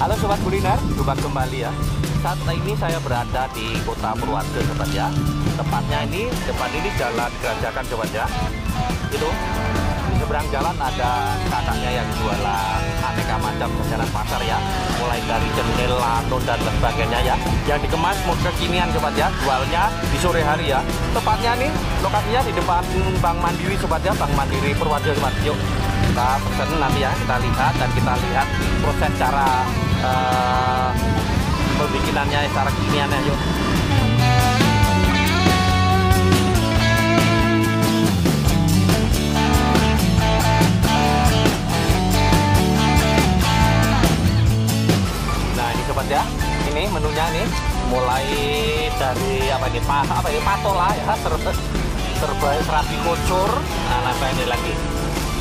Halo sobat kuliner, jumpa kembali ya. Saat ini saya berada di Kota Purworejo sobat ya. Tepatnya ini depan ini jalan Gerajakan sobat ya. Itu di seberang jalan ada kakaknya yang jualan aneka macam jajanan pasar ya. Mulai dari cenil, lanun dan sebagainya ya. Yang dikemas kekinian sobat ya. Jualnya di sore hari ya. Tepatnya nih lokasinya di depan Bank Mandiri sobat ya. Bank Mandiri Purworejo sobat. Yuk kita pesen nanti ya kita lihat dan kita lihat proses cara uh, secara kekiniannya yuk. Nah ini sobat ya ini menunya nih mulai dari apa ini pa, apa ini patola ya ter, terbaik serabi kocor nah apa ini lagi.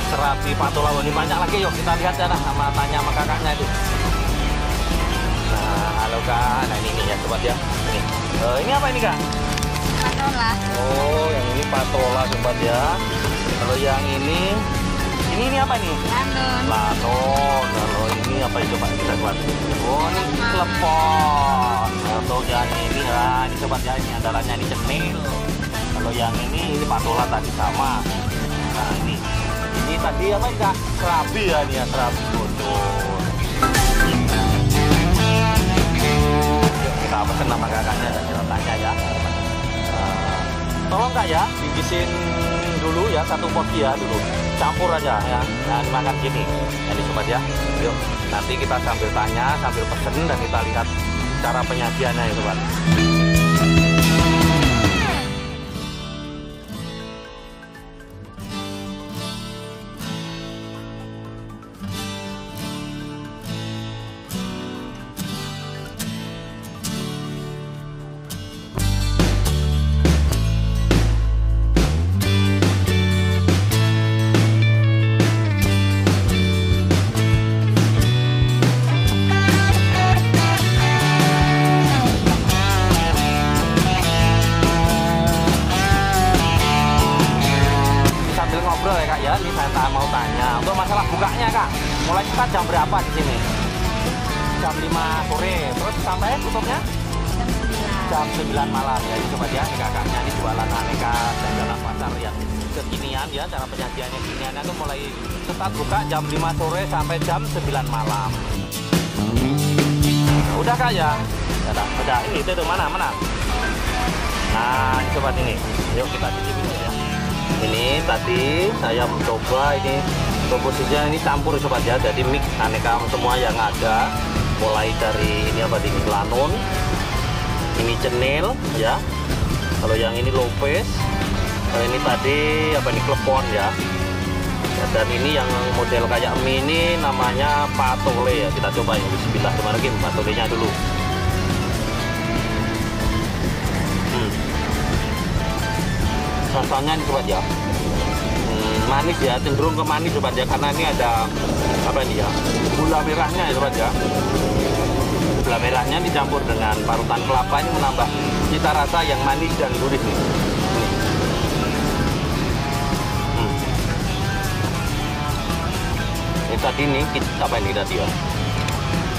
Serabi patola ini banyak lagi yuk. Kita lihat ya nah sama tanya sama kakaknya itu halo kak nah ini, ini ya sobat ya ini uh, ini apa ini kak Patola. oh yang ini patola sobat ya kalau yang ini ini ini apa nih. Lanon, kalau ini apa itu Pak kita buat? Oh ini klepon. Untuk yang ini lah, ini sobat ya ini andalannya ini cenil. Kalau yang ini ini patola tadi sama. Nah ini ini tadi apa ini kak? Serabi ya ini ya serabi bocor. Kita pesen nama kakaknya dan kita tanya ya. Tolong kak ya bibisin dulu ya satu porsi ya dulu. Campur aja ya nah dimakan gini. Jadi sobat ya yuk. Nanti kita sambil tanya sambil pesen dan kita lihat cara penyajiannya ya sobat bukanya kak. Mulai kita jam berapa di sini? Jam 5 sore. Terus sampai tutupnya jam 9 malam. Ya sobat ya ini kakaknya ini jualan aneka jajanan pasar yang kekinian ya. Cara penyajiannya kekinian itu mulai start buka jam 5 sore sampai jam 9 malam. Nah, udah kak ya. Udah udah ini itu, itu mana mana? Nah sobat ini yuk kita cicipin ya. Ini tadi saya mencoba ini komposisinya ini campur sobat ya jadi mix aneka semua yang ada. Mulai dari ini apa ini lanun ini cenil ya. Kalau yang ini lopes kalau ini tadi apa ini klepon ya. Dan ini yang model kayak mie ini namanya patole ya. Kita coba ya lagi patolenya dulu. Hmm. rasanya ini sobat ya manis ya cenderung ke manis sobat ya. Karena ini ada apa ini ya gula merahnya ya sobat ya. Gula merahnya dicampur dengan parutan kelapa. Ini menambah cita rasa yang manis dan gurih nih. Hmm. ini tadi ki- apa ini tadi ya?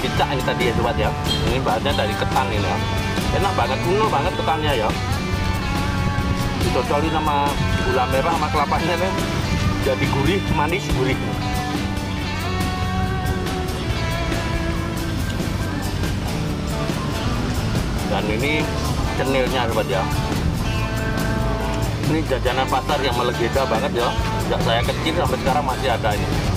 Kicak ini tadi ya sobat ya. Ini bahannya dari ketan ini ya. Enak banget kuno banget ketannya ya. Dicocoli sama gula merah sama kelapanya nih jadi gurih manis gurih. Dan ini cenilnya sobat ya. Ini jajanan pasar yang melegenda banget ya. Sejak saya kecil sampai sekarang masih ada ini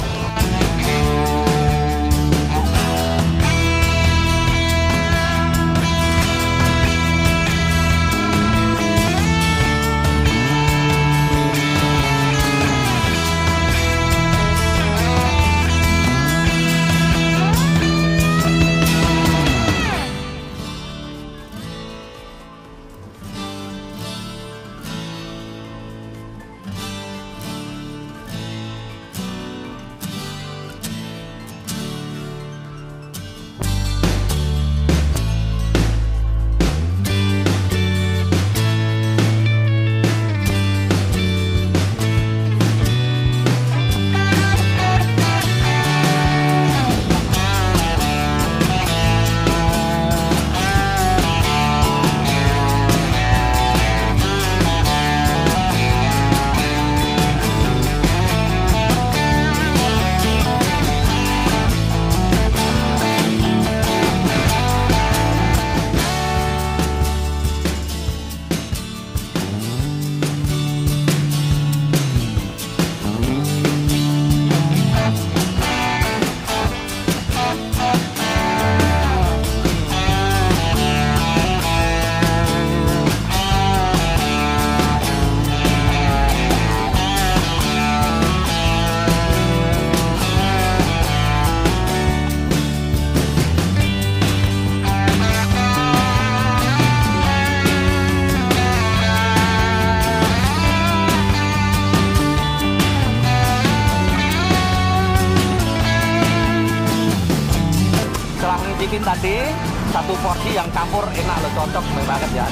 cicipin tadi satu porsi yang campur enak loh cocok banget ya.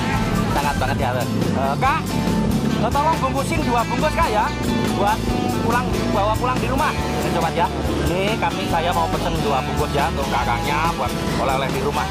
Sangat banget ya uh, kak uh, tolong bungkusin dua bungkus kak ya buat pulang bawa pulang di rumah. Coba ya. Ini kami saya mau pesen dua bungkus ya untuk kakaknya buat oleh-oleh di rumah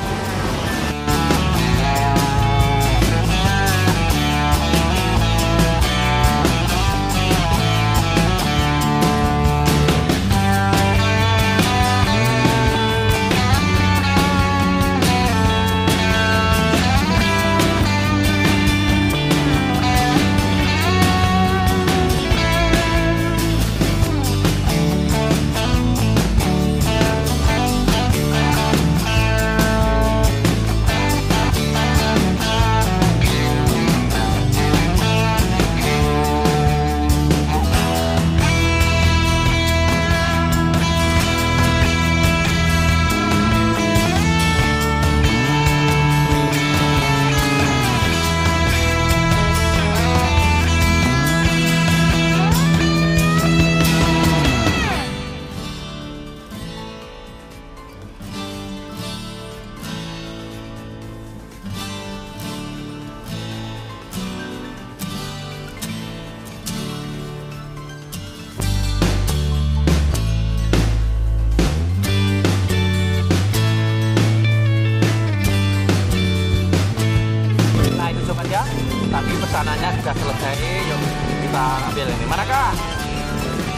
sudah selesai yuk kita ambil ini. Mana kak?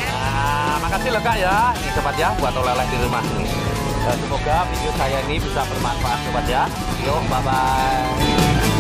Nah makasih loh kak ya. Ini sobat ya buat oleh-oleh di rumah ini. Semoga video saya ini bisa bermanfaat sobat ya. Yuk bye bye